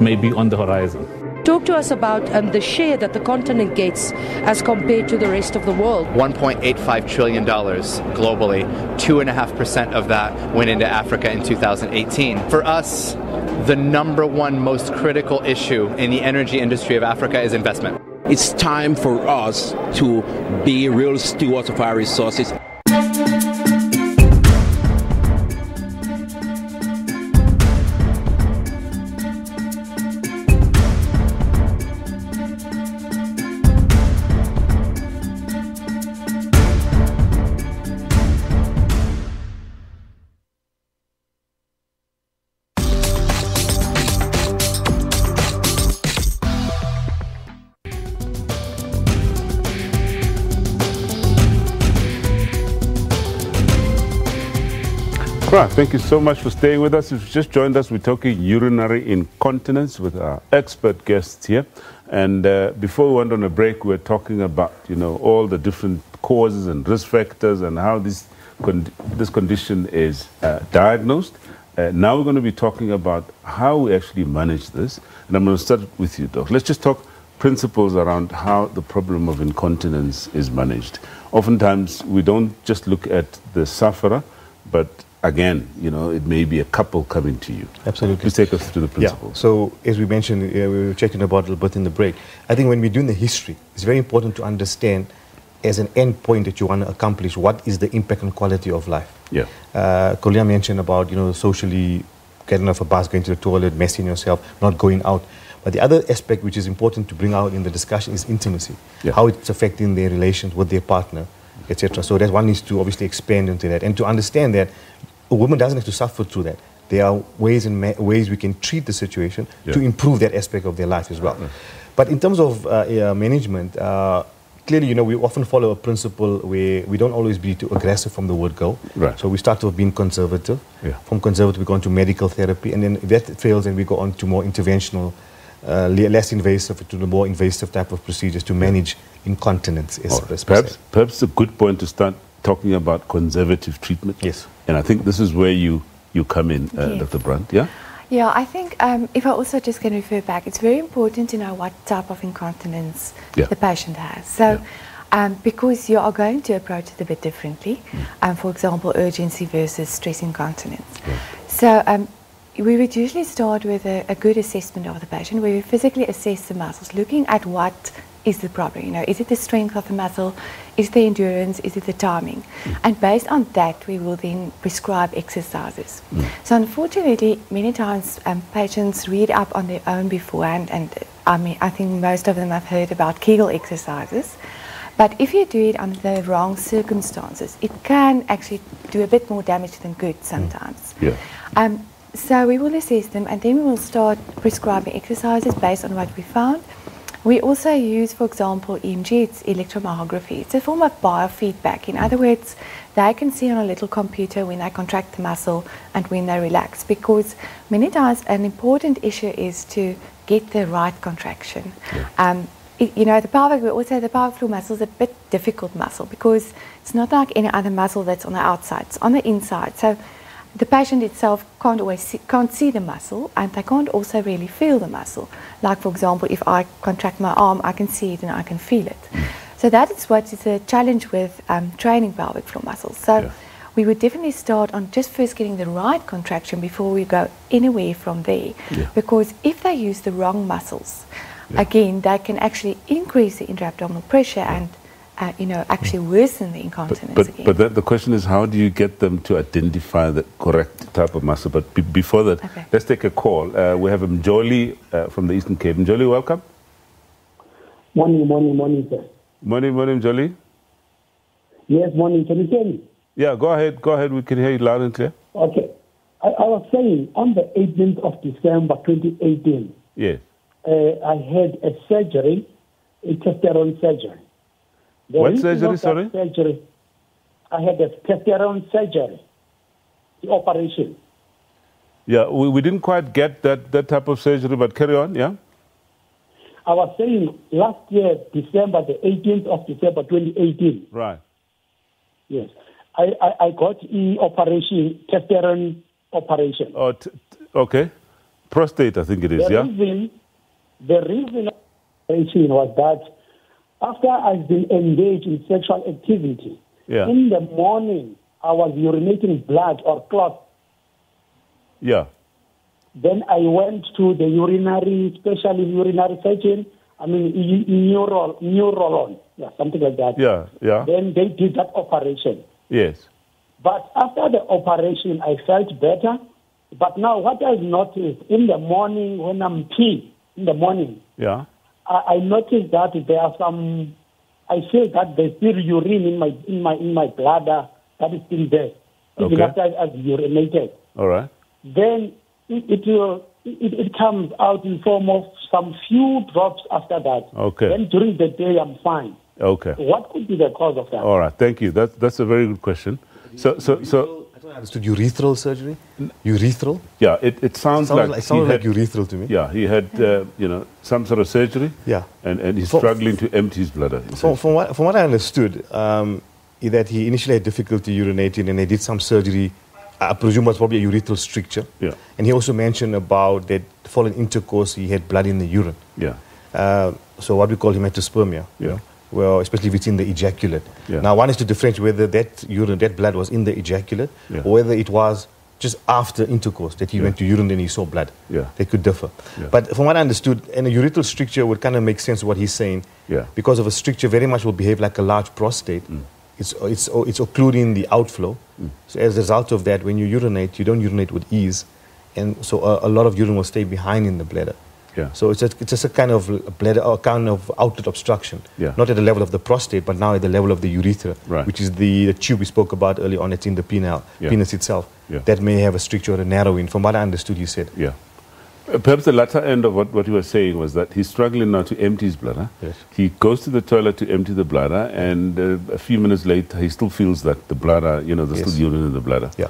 may be on the horizon. Talk to us about um, the share that the continent gets as compared to the rest of the world. $1.85 trillion globally. 2.5% of that went into Africa in 2018. For us, the number one most critical issue in the energy industry of Africa is investment. It's time for us to be real stewards of our resources. Right, thank you so much for staying with us. If you've just joined us, we're talking urinary incontinence with our expert guests here. And uh, before we went on a break, we were talking about, you know, all the different causes and risk factors and how this, con- this condition is uh, diagnosed. Uh, now we're going to be talking about how we actually manage this. And I'm going to start with you, Doc. Let's just talk principles around how the problem of incontinence is managed. Oftentimes, we don't just look at the sufferer, but again, you know, it may be a couple coming to you. Absolutely. Please take us through the principles. Yeah. So, as we mentioned, uh, we were checking about a little bit in the break. I think when we're doing the history, it's very important to understand as an end point that you want to accomplish what is the impact on quality of life. Yeah. Uh, Corlia mentioned about, you know, socially getting off a bus, going to the toilet, messing yourself, not going out. But the other aspect which is important to bring out in the discussion is intimacy, Yeah. how it's affecting their relations with their partner, etc. So that one needs to obviously expand into that and to understand that a woman doesn't have to suffer through that. There are ways and ma- ways we can treat the situation Yeah. to improve that aspect of their life as well. But in terms of uh, management, uh, clearly, you know, we often follow a principle where we don't always be too aggressive from the word go. Right. So we start off being conservative. Yeah. From conservative, we go on to medical therapy, and then if that fails, then we go on to more interventional, uh, less invasive, to the more invasive type of procedures to manage incontinence. Right. Perhaps, perhaps a good point to start talking about conservative treatment. Yes. And I think this is where you, you come in, uh, Yes. Dr. Brandt. Yeah? Yeah, I think um, if I also just can refer back, it's very important to know what type of incontinence Yeah. the patient has. So, um, because you are going to approach it a bit differently, um, for example, urgency versus stress incontinence. So, um, we would usually start with a, a good assessment of the patient where we physically assess the muscles, looking at what is the problem. You know, is it the strength of the muscle? Is the endurance? Is it the timing? And based on that, we will then prescribe exercises. So unfortunately, many times um, patients read up on their own beforehand, and I mean, I think most of them have heard about Kegel exercises. But if you do it under the wrong circumstances, it can actually do a bit more damage than good sometimes. Yeah. Um, so we will assess them and then we will start prescribing exercises based on what we found. We also use, for example, EMG, it's electromyography. It's a form of biofeedback. In other words, they can see on a little computer when they contract the muscle and when they relax because many times an important issue is to get the right contraction. Um, it, you know, the pelvic, we also the pelvic floor muscle is a bit difficult muscle because it's not like any other muscle that's on the outside. It's on the inside. So the patient itself can't always see, can't see the muscle and they can't also really feel the muscle. Like for example, if I contract my arm, I can see it and I can feel it. So that is what is a challenge with um, training pelvic floor muscles. So we would definitely start on just first getting the right contraction before we go anywhere from there. Yeah. Because if they use the wrong muscles, again, they can actually increase the intra-abdominal pressure and, uh, you know, actually worsen the incontinence But, again. but then the question is, how do you get them to identify the correct type of muscle? But be- before that, let's take a call. Uh, we have Mjoli uh, from the Eastern Cape. Mjoli, welcome. Morning, morning, morning, sir. Morning, morning, Mjoli. Yes, morning. Can you hear me? Yeah, go ahead, go ahead. We can hear you loud and clear. Okay. I, I was saying on the 18th of December 2018, Yes. uh, I had a surgery, a testosterone surgery. The What surgery, sorry? Surgery. I had a testosterone surgery, the operation. Yeah, we, we didn't quite get that, that type of surgery, but carry on, yeah? I was saying last year, December, the 18th of December 2018, Right. yes, I, I, I got e operation, testosterone operation. Oh, okay. Prostate, I think it is, the yeah? reason, the reason the was that after I've been engaged in sexual activity, Yeah. in the morning I was urinating blood or clot. Yeah. Then I went to the urinary, specialist urinary surgeon. I mean, neural, neurolon, yeah, something like that. Yeah, yeah. Then they did that operation. Yes. But after the operation, I felt better. But now, what I've noticed in the morning when I'm peeing, in the morning, Yeah. I, I noticed that there are some. I feel that there's still urine in my in my in my bladder that is still there, even Okay. after I've urinated. All right. Then it it, will, it it comes out in form of some few drops after that. Okay. Then during the day I'm fine. Okay. What could be the cause of that? All right. Thank you. That's that's a very good question. So so so. I understood urethral surgery. Urethral. Yeah, it, it sounds, Sounds like like- he sounded like had- urethral to me. Yeah, he had uh, you know some sort of surgery. Yeah. and and he's struggling to empty his bladder. From, from, what, from what I understood, um, is that he initially had difficulty urinating and they did some surgery. I presume it was probably a urethral stricture. Yeah. And he also mentioned about that following intercourse, he had blood in the urine. Yeah. Uh, so what we call hematospermia. you Yeah. know, Well, especially if it's in the ejaculate. Yeah. Now, one is to differentiate whether that urine, that blood was in the ejaculate, Yeah. or whether it was just after intercourse that he Yeah. went to urine and he saw blood. Yeah. They could differ. But from what I understood, and a urethral stricture would kind of make sense what he's saying. Yeah. Because of a stricture, very much will behave like a large prostate. Mm. It's, it's, it's occluding the outflow. So as a result of that, when you urinate, you don't urinate with ease. And so a, a lot of urine will stay behind in the bladder. Yeah. So it's, a, it's just a kind of bladder, a kind of outlet obstruction. Yeah. Not at the level of the prostate, but now at the level of the urethra, Right. which is the, the tube we spoke about earlier on. It's in the penile, Yeah. penis itself. Yeah. That may have a stricture or a narrowing, from what I understood you said. Yeah. Uh, Perhaps the latter end of what, what you were saying was that he's struggling now to empty his bladder. Yes. He goes to the toilet to empty the bladder, and uh, a few minutes later, he still feels that the bladder, you know, there's Yes. still urine in the bladder. Yeah.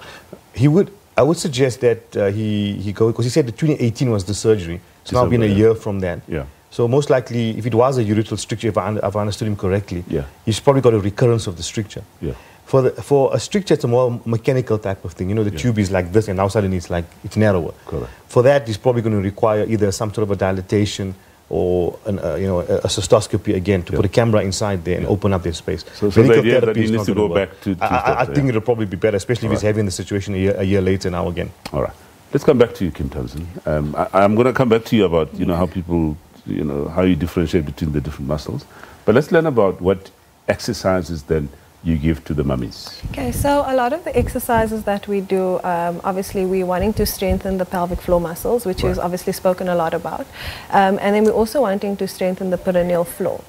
He would, I would suggest that uh, he, he go, because he said that 2018 was the surgery. It's now been a year yeah. from then. Yeah. So most likely, if it was a urethral stricture, if I, if I understood him correctly, Yeah. he's probably got a recurrence of the stricture. Yeah. For, the, for a stricture, it's a more mechanical type of thing. You know, the Yeah. tube is like this, and now suddenly it's like it's narrower. Correct. For that, he's probably going to require either some sort of a dilatation or an, uh, you know a, a cystoscopy again to put a camera inside there and open up their space. So- so the idea that he needs to go work. back to- to I, I, I think yeah. it'll probably be better, especially if he's having the situation a year, a year later now again. All right. Let's come back to you, Kim Thompson. Um, I, I'm going to come back to you about, you know, how people, you know, how you differentiate between the different muscles. But let's learn about what exercises then you give to the mummies. Okay, so a lot of the exercises that we do, um, obviously, we're wanting to strengthen the pelvic floor muscles, which is Right. obviously spoken a lot about. Um, and then we're also wanting to strengthen the perineal floor.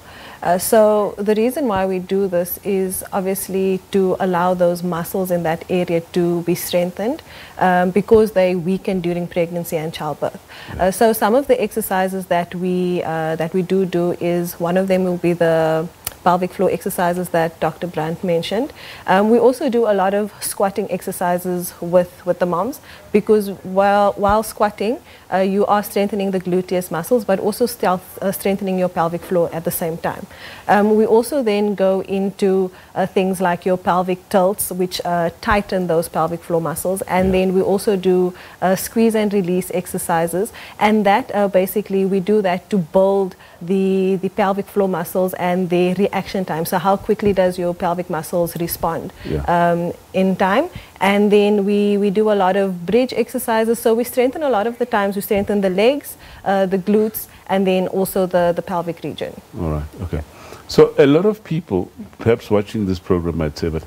Uh, so the reason why we do this is obviously to allow those muscles in that area to be strengthened um, because they weaken during pregnancy and childbirth. Uh, so some of the exercises that we uh, that we do do is one of them will be the pelvic floor exercises that Dr. Brandt mentioned. Um, we also do a lot of squatting exercises with, with the moms because while, while squatting, uh, you are strengthening the gluteus muscles but also stealth, uh, strengthening your pelvic floor at the same time. Um, we also then go into uh, things like your pelvic tilts, which uh, tighten those pelvic floor muscles, and then we also do uh, squeeze and release exercises, and that uh, basically we do that to build the, the pelvic floor muscles and the reaction time. So how quickly does your pelvic muscles respond Yeah. um, in time? And then we, we do a lot of bridge exercises. So we strengthen a lot of the times. We strengthen the legs, uh, the glutes, and then also the, the pelvic region. All right, okay. So a lot of people, perhaps watching this program, might say, but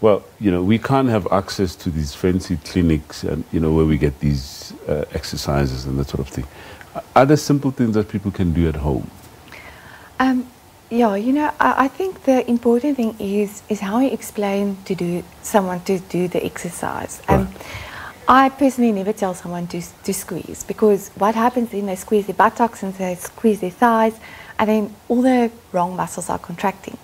well, you know, we can't have access to these fancy clinics and you know where we get these uh, exercises and that sort of thing. Are there simple things that people can do at home? Um, yeah, you know, I, I think the important thing is is how you explain to do someone to do the exercise. Um, I personally never tell someone to to squeeze because what happens is they squeeze their buttocks and they squeeze their thighs, and then all the wrong muscles are contracting.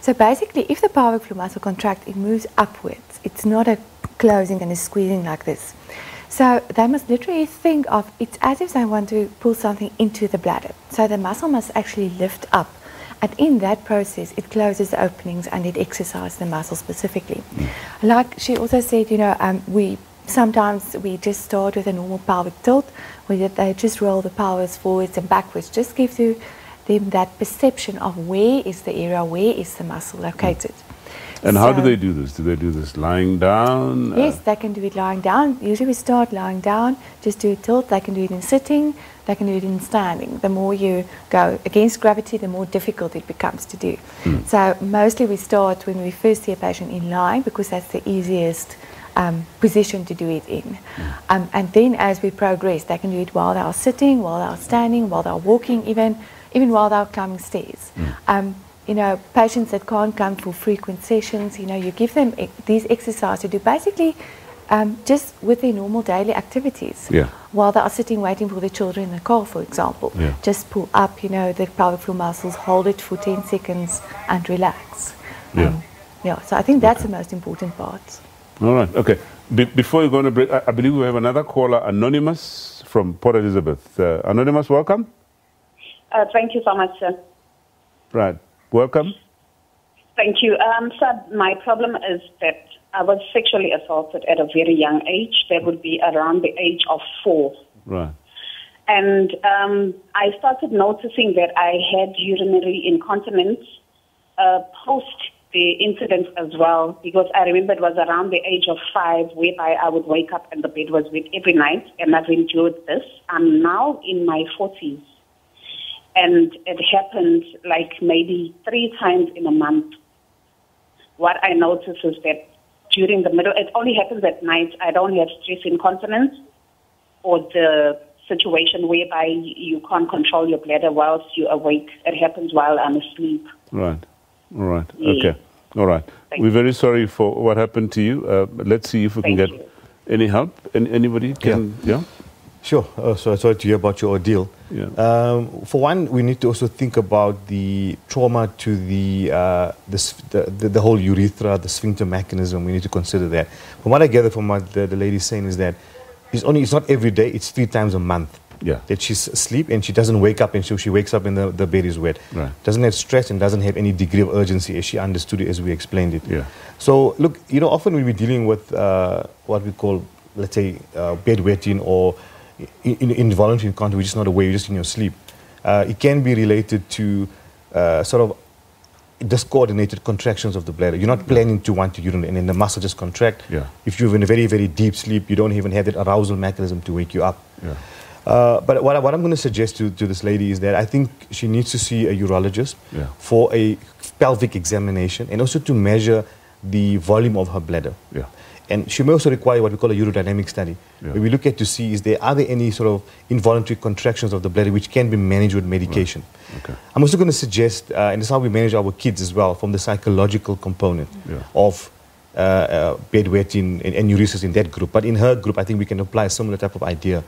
So basically, if the pelvic floor muscle contracts, it moves upwards. It's not a closing and a squeezing like this. So they must literally think of it's as if they want to pull something into the bladder. So the muscle must actually lift up. And in that process, it closes the openings and it exercises the muscle specifically. Like she also said, you know, um, we sometimes we just start with a normal pelvic tilt, where they just roll the pelvis forwards and backwards, just give to them that perception of where is the area, where is the muscle located. And how do they do this? Do they do this lying down? Yes, they can do it lying down. Usually we start lying down, just do a tilt. They can do it in sitting, they can do it in standing. The more you go against gravity, the more difficult it becomes to do. So mostly we start when we first see a patient in lying because that's the easiest um, position to do it in. Um, and then as we progress, they can do it while they are sitting, while they are standing, while they are walking, even, even while they are climbing stairs. Um, you know, patients that can't come for frequent sessions, you know, you give them e- these exercises to do basically um, just with their normal daily activities. Yeah. While they are sitting waiting for their children in the car, for example. Yeah. Just pull up, you know, the pelvic floor muscles, hold it for 10 seconds and relax. Yeah. Yeah, so I think that's the most important part. All right, okay. Be- before you go on a break, I-, I believe we have another caller, Anonymous from Port Elizabeth. Uh, Anonymous, welcome. Uh, thank you so much, sir. Right, welcome. Thank you. Um, sir, my problem is that I was sexually assaulted at a very young age. That would be around the age of four. Right. And um, I started noticing that I had urinary incontinence uh, post the incident as well, because I remember it was around the age of five, whereby I would wake up and the bed was wet every night, and I've endured this. I'm now in my 40s, and it happened like maybe three times in a month. What I notice is that during the middle, it only happens at night. I don't have stress incontinence or the situation whereby you can't control your bladder whilst you're awake. It happens while I'm asleep. Right. All right. Yeah. Okay. All right. We're very sorry for what happened to you. Uh, let's see if we can Thank get any help. Any, anybody can? Yeah. Sure. Uh, so sorry to hear about your ordeal. Yeah. Um, for one, we need to also think about the trauma to the, uh, the, the, the whole urethra, the sphincter mechanism. We need to consider that. From what I gather from what the, the lady's saying is that it's only it's not every day. It's three times a month. Yeah. That she's asleep and she doesn't wake up and so she wakes up and the, the bed is wet. Right. Doesn't have stress and doesn't have any degree of urgency as she understood it as we explained it. Yeah. So look, you know, often we'll be dealing with uh, what we call, let's say, uh, bedwetting or in, in, involuntary incontinence. We're just not aware. You're just in your sleep. Uh, it can be related to uh, sort of discoordinated contractions of the bladder. You're not planning to want to urinate, and then the muscle just contract. Yeah. If you're in a very, very deep sleep, you don't even have that arousal mechanism to wake you up. Yeah. Uh, but what, I, what I'm going to suggest to, to this lady is that I think she needs to see a urologist Yeah. for a pelvic examination and also to measure the volume of her bladder. Yeah. And she may also require what we call a urodynamic study, Yeah. where we look at to see is there are there any sort of involuntary contractions of the bladder which can be managed with medication. Okay. I'm also going to suggest, uh, and this is how we manage our kids as well, from the psychological component Yeah. of uh, uh, bedwetting and, and uresis in that group. But in her group, I think we can apply a similar type of idea,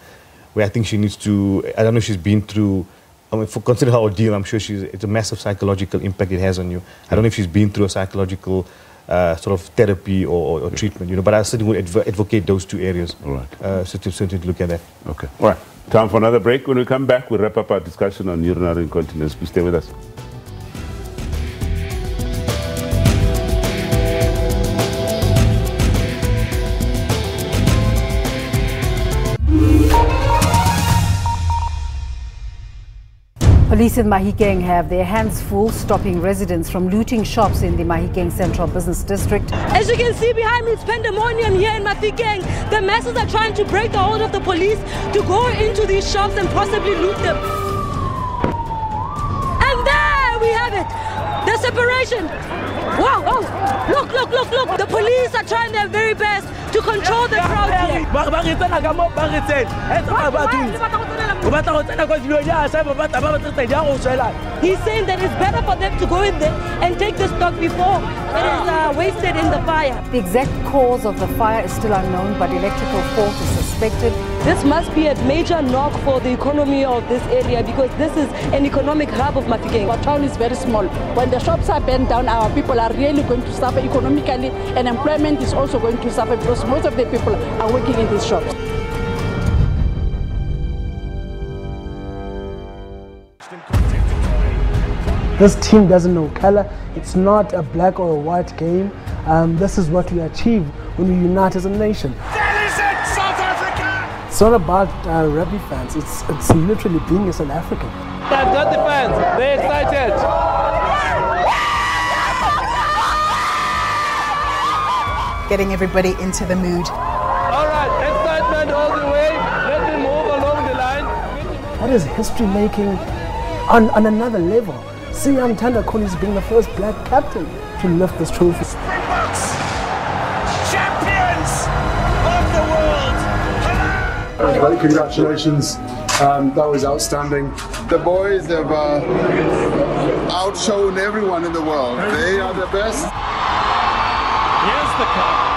where I think she needs to. I don't know if she's been through. I mean, for consider her ordeal, I'm sure she's. It's a massive psychological impact it has on you. I don't know if she's been through a psychological. Uh, sort of therapy or, or, treatment, you know, but I certainly would adv- advocate those two areas. All right. Uh, so to certainly look at that. Okay. All right. Time for another break. When we come back, we'll wrap up our discussion on urinary incontinence. Please stay with us. Police in Mahikeng have their hands full stopping residents from looting shops in the Mahikeng Central Business District. As you can see behind me, it's pandemonium here in Mafikeng. The masses are trying to break the hold of the police to go into these shops and possibly loot them. And there we have it. The separation. Wow, oh, look, look, look, look. The police are trying their very best to control the crowd here. He's saying that it's better for them to go in there and take the stock before it is uh, wasted in the fire. The exact cause of the fire is still unknown, but electrical fault is suspected. This must be a major knock for the economy of this area because this is an economic hub of Mafikeng. Our town is very small. When the shops are burned down, our people are really going to suffer economically, and employment is also going to suffer because most of the people are working in these shops. This team doesn't know color. It's not a black or a white game. Um, this is what we achieve when we unite as a nation. South Africa! It's not about uh, rugby fans. It's it's literally being a South African. I've got the fans. They're excited. Getting everybody into the mood. All right, excitement all the way. Let me move along the line. That is history making on, on another level. Siyamthanda Kolisi being the first black captain to lift this trophy. Springboks, Champions of the world! Well, congratulations. Um, that was outstanding. The boys have uh, outshone everyone in the world. They are the best. Here's the cup.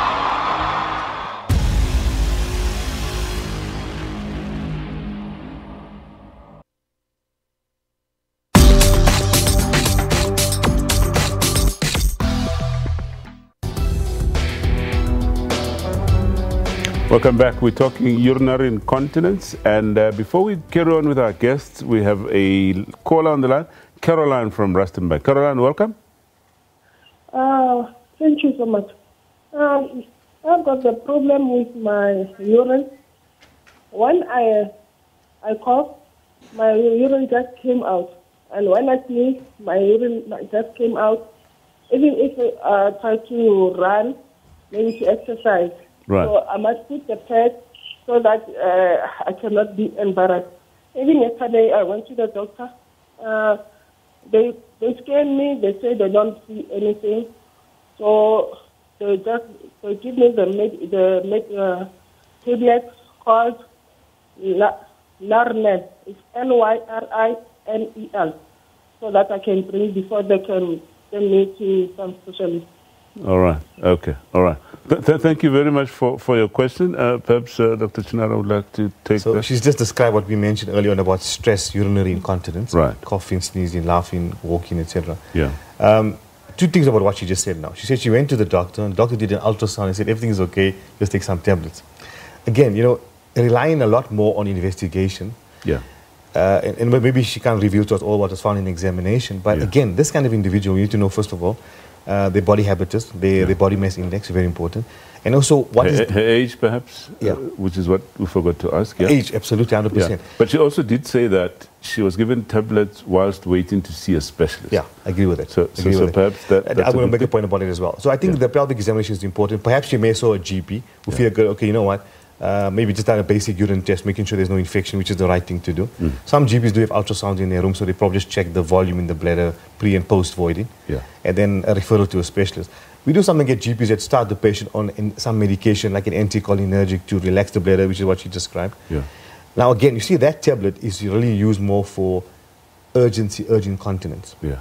Welcome back. We're talking urinary incontinence. And uh, before we carry on with our guests, we have a caller on the line, Caroline from Rustenburg. Caroline, welcome. Uh, thank you so much. Um, I've got the problem with my urine. When I I cough, my urine just came out, and when I sneeze, my urine just came out. Even if I uh, try to run, maybe to exercise, Right. so I must put the pad so that uh, I cannot be embarrassed. Even yesterday, I went to the doctor. Uh, they they scanned me. They say they don't see anything. So they just they give me the med, the med, uh, tablet called La, Larnel. It's L Y R I N E L, so that I can bring before they can send me to some specialist. All right. Okay. All right. Th- th- thank you very much for, for your question. Uh, perhaps uh, Dr. Chunara would like to take So that. she's just described what we mentioned earlier on about stress, urinary incontinence, Right. coughing, sneezing, laughing, walking, etc. Yeah. Um, two things about what she just said now. She said she went to the doctor, and the doctor did an ultrasound and said everything is okay, just take some tablets. Again, you know, relying a lot more on investigation. Yeah. Uh, and, and maybe she can't reveal to us all what was found in examination. But again, this kind of individual, you need to know, first of all, uh, their body habitus, their, their body mass index, very important. And also, what her, is her age, perhaps, Yeah. uh, which is what we forgot to ask. Yeah? Age, absolutely, 100%. Yeah. But she also did say that she was given tablets whilst waiting to see a specialist. Yeah, I agree with that. So, so, so that. perhaps that. I- that's I a will good make a point about it as well. So I think the pelvic examination is important. Perhaps she may saw a GP who feel good, okay, you know what, uh, maybe just done a basic urine test, making sure there's no infection, which is the right thing to do. Mm. Some GPs do have ultrasound in their room, so they probably just check the volume in the bladder pre and post voiding, Yeah. and then a referral to a specialist. We do something at GPs that start the patient on in some medication like an anticholinergic to relax the bladder, which is what she described. Yeah. Now, again, you see that tablet is really used more for urgency, urgent continence. Yeah.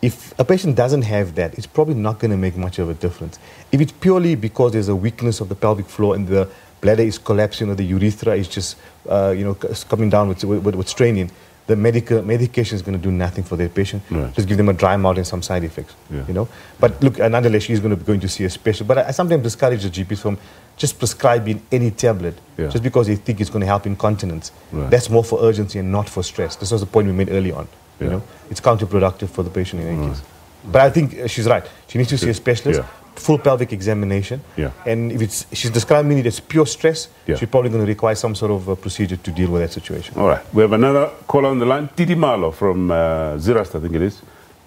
If a patient doesn't have that, it's probably not going to make much of a difference. If it's purely because there's a weakness of the pelvic floor and the bladder is collapsing or the urethra is just, uh, you know, coming down with, with, with straining, the medical, medication is going to do nothing for their patient. Right. Just give them a dry mouth and some side effects, Yeah. you know. But look, nonetheless, she's going to going to see a specialist. But I, I sometimes discourage the GPs from just prescribing any tablet Yeah. just because they think it's going to help incontinence. Right. That's more for urgency and not for stress. This was the point we made early on. You know, it's counterproductive for the patient in any case. But I think uh, she's right. She needs to see a specialist, Yeah. Full pelvic examination. Yeah. And if it's she's describing it as pure stress, Yeah. she's probably going to require some sort of uh, procedure to deal with that situation. All right. We have another caller on the line, Titi Malo from uh, Zeerust, I think it is.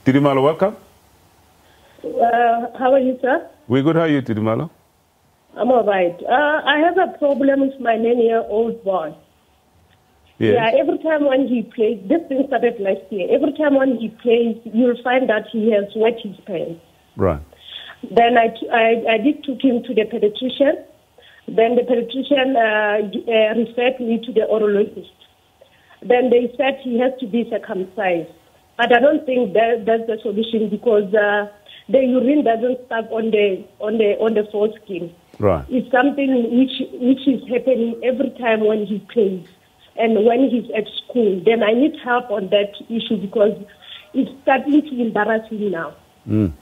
Titi Malo, welcome. Uh, how are you, sir? We're good. How are you, Titi Malo? I'm all right. Uh, I have a problem with my nine-year-old boy. Yeah, every time when he plays, this thing started last year. Every time when he plays, you'll find that he has wet his pants. Right. Then I, I, I did took him to the pediatrician. Then the pediatrician uh, uh, referred me to the urologist. Then they said he has to be circumcised. But I don't think that that's the solution because uh, the urine doesn't stuck on the on the on the foreskin. Right. It's something which which is happening every time when he plays and when he's at school. Then I need help on that issue because it's starting to embarrass me now. Mm.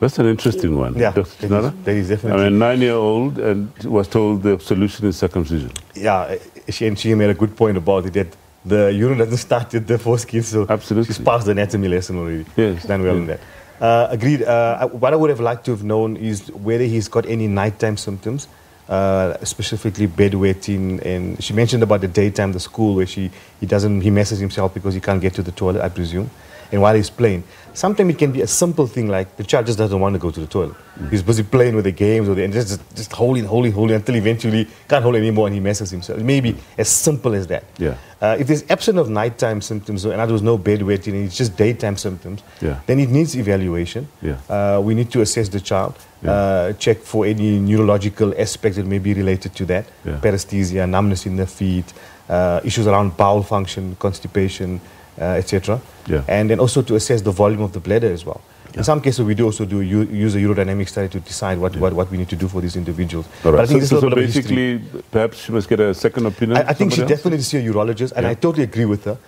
That's an interesting one. Yeah, Dr. Chunara? that is definitely- I mean, nine-year-old and was told the solution is circumcision. Yeah, uh, she, and she made a good point about it that the urine doesn't start at the foreskin, so Absolutely. she's passed the anatomy lesson already. Yes. She's done well in that. Uh, agreed. Uh, I- what I would have liked to have known is whether he's got any nighttime symptoms, uh, specifically bedwetting. And she mentioned about the daytime, the school, where she he doesn't he messes himself because he can't get to the toilet, I presume. And while he's playing, sometimes it can be a simple thing like the child just doesn't want to go to the toilet. He's busy playing with the games or the, and just just holding, holding, holding until eventually can't hold anymore and he messes himself. It may be as simple as that. Yeah. Uh, if there's absence of nighttime symptoms, and there was no bedwetting, and it's just daytime symptoms, Yeah. then it needs evaluation. Yeah. Uh, we need to assess the child, uh, check for any neurological aspects that may be related to that, Yeah. paresthesia, numbness in the feet, uh, issues around bowel function, constipation, etc. Yeah. And then also to assess the volume of the bladder as well. In some cases, we do also do use a urodynamic study to decide what, what, what we need to do for these individuals. All But I think So, so, so little bit of history. basically, perhaps she must get a second opinion. I, I think she else? definitely needs to see a urologist, and Yeah. I totally agree with her.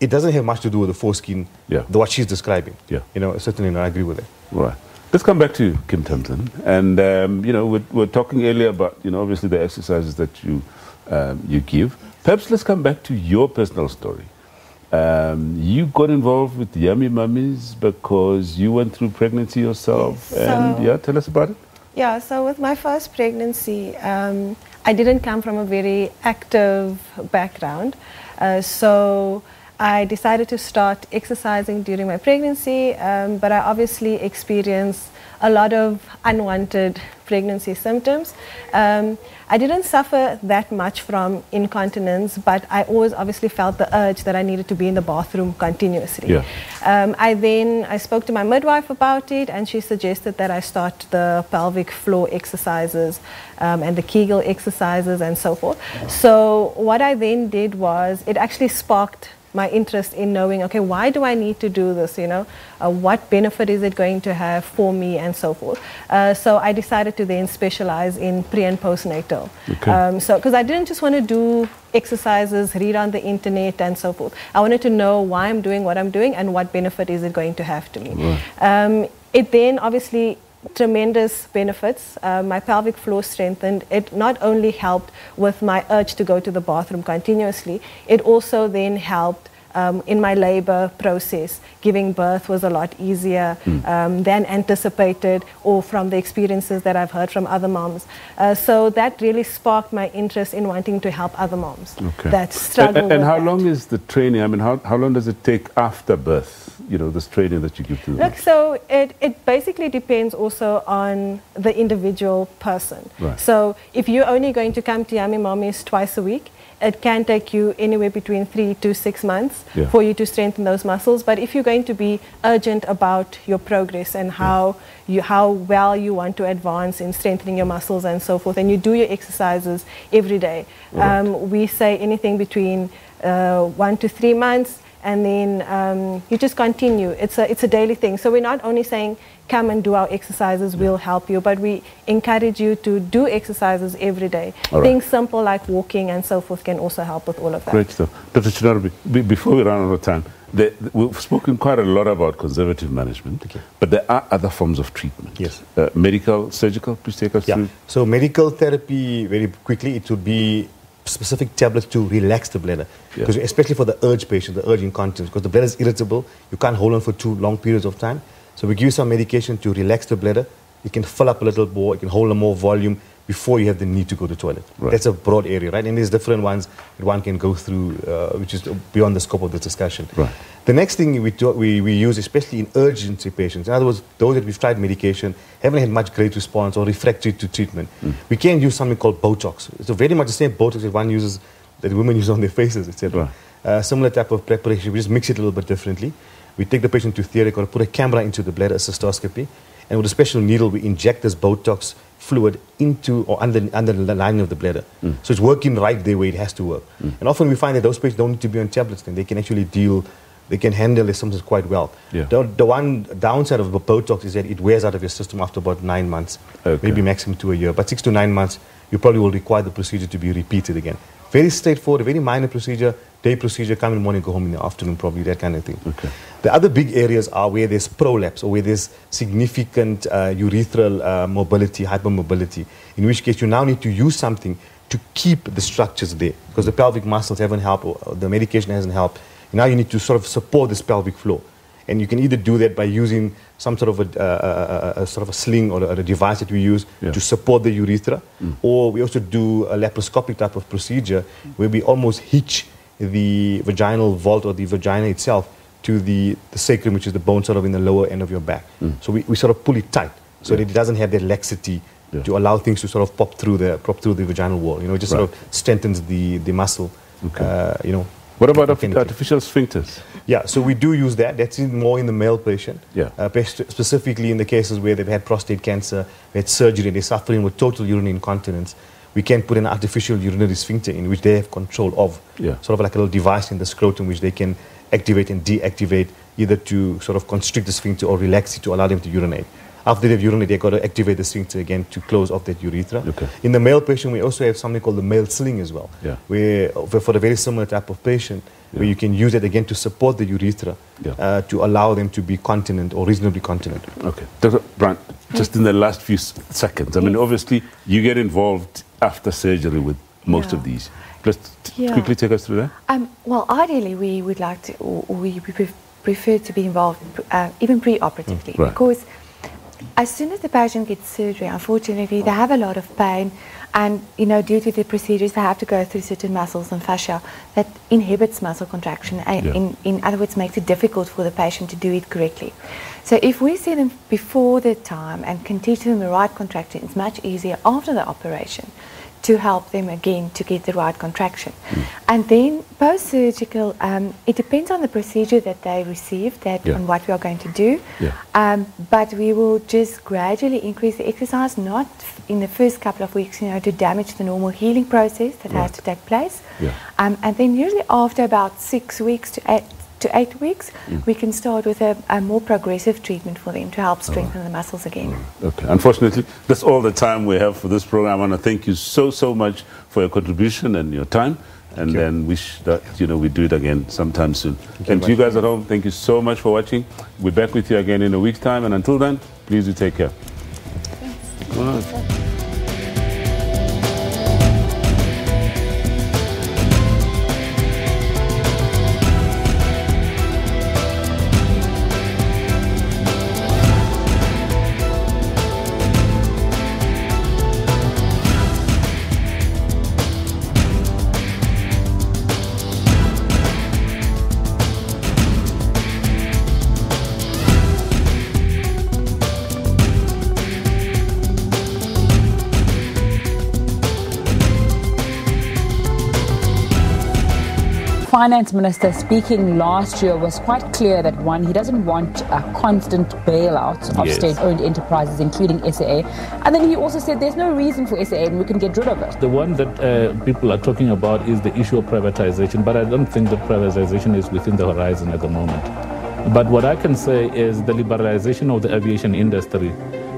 It doesn't have much to do with the foreskin, Yeah. the, what she's describing. Yeah. You know, certainly, no, I agree with it. Right. Let's come back to Kim Thompson. And, um, you know, we're, we're talking earlier about, you know, obviously the exercises that you, um, you give. Perhaps let's come back to your personal story. Um, you got involved with Yummy Mummies because you went through pregnancy yourself. Yes. and, So- yeah, tell us about it. Yeah, so with my first pregnancy, um, I didn't come from a very active background. Uh, so I decided to start exercising during my pregnancy, um, but I obviously experienced a lot of unwanted pregnancy symptoms. Um, I didn't suffer that much from incontinence, but I always obviously felt the urge that I needed to be in the bathroom continuously. Yeah. Um, I then I spoke to my midwife about it, and she suggested that I start the pelvic floor exercises um, and the Kegel exercises and so forth. So what I then did was it actually sparked my interest in knowing, okay, why do I need to do this? You know, uh, what benefit is it going to have for me and so forth. Uh, so I decided to then specialize in pre and postnatal. Okay. Um, so because I didn't just want to do exercises, read on the internet and so forth. I wanted to know why I'm doing what I'm doing and what benefit is it going to have to me. Um, it then obviously tremendous benefits. Uh, my pelvic floor strengthened. It not only helped with my urge to go to the bathroom continuously, it also then helped um, in my labor process. Giving birth was a lot easier um, than anticipated or from the experiences that I've heard from other moms. Uh, so that really sparked my interest in wanting to help other moms Okay. that struggle And, and with how that. long is the training? I mean, how, how long does it take after birth, you know, this training that you give to them? Look, so it, it basically depends also on the individual person. Right. So if you're only going to come to Yummy Mummies twice a week, it can take you anywhere between three to six months Yeah. for you to strengthen those muscles. But if you're going to be urgent about your progress and how you how well you want to advance in strengthening your muscles and so forth, and you do your exercises every day, Right. um, we say anything between uh, one to three months. And then um, you just continue. It's a, it's a daily thing. So we're not only saying come and do our exercises, we'll help you, but we encourage you to do exercises every day. All right. Things simple like walking and so forth can also help with all of that. Great stuff. Dr. Chinarbi, before we run out of time, the, the- we've spoken quite a lot about conservative management, but there are other forms of treatment. Yes. Uh, medical, surgical, please take us Yeah. through. So medical therapy, very quickly, it would be specific tablets to relax the bladder. Yeah. Because especially for the urge patient, the urge incontinence, because the bladder is irritable, you can't hold on for too long periods of time. So we give you some medication to relax the bladder. It can fill up a little more, it can hold a more volume before you have the need to go to the toilet. Right. That's a broad area, right? And there's different ones that one can go through, uh, which is beyond the scope of this discussion. Right. The next thing we, do, we, we use, especially in urgency patients, in other words, those that we've tried medication, haven't had much great response or refractory to treatment, we can use something called Botox. It's very much the same Botox that one uses, that women use on their faces, etc. Uh, similar type of preparation, we just mix it a little bit differently. We take the patient to theater or put a camera into the bladder, a cystoscopy, and with a special needle, we inject this Botox fluid into or under, under the lining of the bladder. Mm. So it's working right there where it has to work. Mm. And often we find that those patients don't need to be on tablets, then they can actually deal, they can handle their symptoms quite well. Yeah. The, the one downside of Botox is that it wears out of your system after about nine months, maybe maximum to a year. But six to nine months, you probably will require the procedure to be repeated again. Very straightforward, very minor procedure, day procedure, come in the morning, go home in the afternoon, probably that kind of thing. Okay. The other big areas are where there's prolapse or where there's significant uh, urethral uh, mobility, hypermobility, in which case you now need to use something to keep the structures there because the pelvic muscles haven't helped or the medication hasn't helped. Now you need to sort of support this pelvic floor. And you can either do that by using some sort of a, uh, a, a, a sort of a sling or a, a device that we use Yeah. to support the urethra, mm. or we also do a laparoscopic type of procedure where we almost hitch the vaginal vault or the vagina itself to the, the sacrum, which is the bone sort of in the lower end of your back. Mm. So we, we sort of pull it tight so that it doesn't have that laxity to allow things to sort of pop through the pop through the vaginal wall. You know, it just sort of strengthens the, the muscle. Uh, you know. What about artificial sphincters? Yeah, so we do use that. That's in, more in the male patient. Yeah. Uh, specifically in the cases where they've had prostate cancer, they had surgery, and they're suffering with total urinary incontinence. We can put an artificial urinary sphincter in which they have control of. Yeah. Sort of like a little device in the scrotum which they can activate and deactivate either to sort of constrict the sphincter or relax it to allow them to urinate. After they've urinated, they've got to activate the sphincter again to close off that urethra. Okay. In the male patient, we also have something called the male sling as well, Yeah. where for for a very similar type of patient, where you can use it again to support the urethra Yeah. uh, to allow them to be continent or reasonably continent. Okay. Dr. Brandt, just in the last few seconds, I mean, obviously, you get involved after surgery with most Yeah. of these. Just t- Yeah. quickly take us through that. Um, well, ideally, we would like to, or or we prefer to be involved uh, even pre-operatively Right. because as soon as the patient gets surgery, unfortunately, they oh. have a lot of pain, and you know, due to the procedures, they have to go through certain muscles and fascia that inhibits muscle contraction. And Yeah. in, in other words, makes it difficult for the patient to do it correctly. So if we see them before the time and can teach them the right contraction, it's much easier after the operation to help them again to get the right contraction. And then post-surgical, um, it depends on the procedure that they receive, that Yeah. and what we are going to do. Yeah. Um, but we will just gradually increase the exercise, not in the first couple of weeks, you know, to damage the normal healing process that has to take place. Yeah. Um, and then usually after about six weeks to eight, to eight weeks, Mm. we can start with a, a more progressive treatment for them to help strengthen the muscles again. Okay. Unfortunately, that's all the time we have for this program. I want to thank you so, so much for your contribution and your time. and then wish that you know we do it again sometime soon. you and to you guys at home, thank you so much for watching. We're back with you again in a week's time. And until then, please do take care. All finance minister speaking last year was quite clear that one, he doesn't want a constant bailout of Yes. state owned enterprises, including SAA. And then he also said there's no reason for SAA and we can get rid of it. The one that uh, people are talking about is the issue of privatization, but I don't think that privatization is within the horizon at the moment. But what I can say is the liberalization of the aviation industry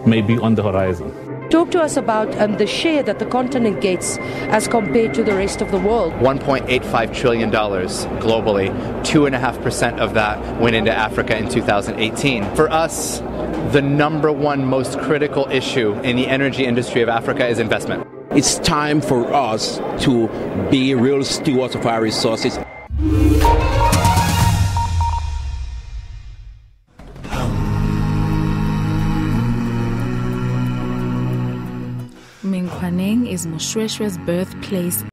may be on the horizon. Talk to us about um, the share that the continent gets as compared to the rest of the world. $1.85 trillion globally. 2.5% of that went into Africa in 2018. For us, the number one most critical issue in the energy industry of Africa is investment. It's time for us to be real stewards of our resources. Is Moshweshwe's birthplace